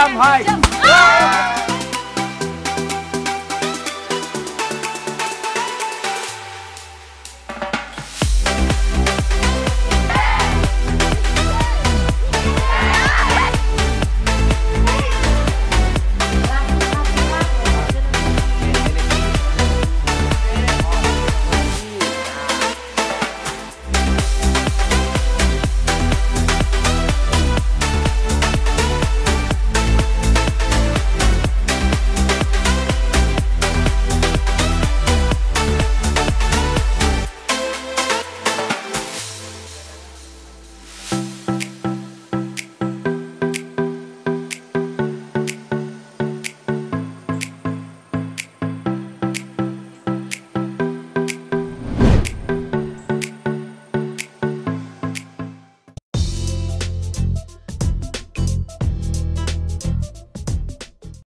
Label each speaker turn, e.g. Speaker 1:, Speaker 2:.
Speaker 1: trăm hai.